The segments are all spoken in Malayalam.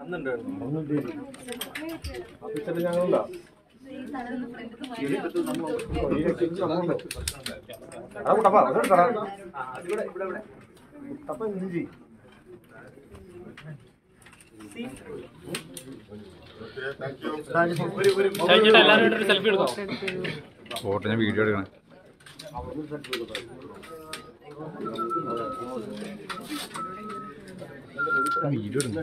അന്നുണ്ടായിരുന്നു ഞങ്ങളുണ്ടോ അതുകൊണ്ടപ്പാ അതുകൊണ്ടാ ഫോട്ടോ ഞാൻ വീഡിയോ എടുക്കണേ. വീഡിയോ എടുക്കണം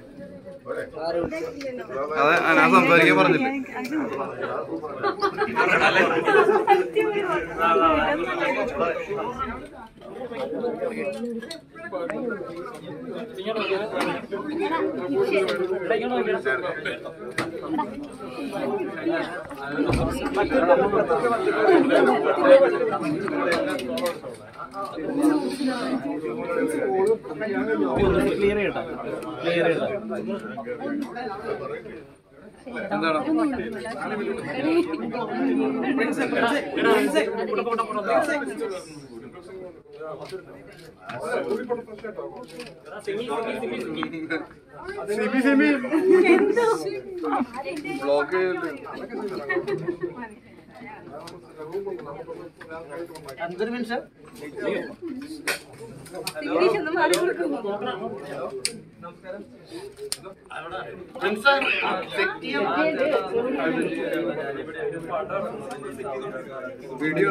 അതെ ഞാൻ സംസാരിക്കാൻ പറഞ്ഞില്ല? എന്താണ് സിമി സിമി ബ്ലോക്ക് വീഡിയോ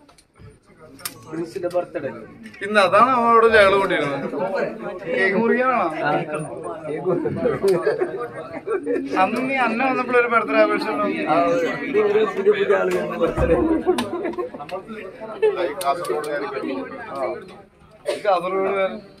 എടുക്കും ഇന്ന് അതാണ് അവളോട് ഞങ്ങൾ കൊണ്ടിരുന്നത് കേക്ക് മുറിക്കാനാണോ? അന്ന് നീ അന്ന വന്നപ്പോഴൊരു ബർത്ത്ഡേ ആഘോഷം കാസർഗോഡ് എത്ര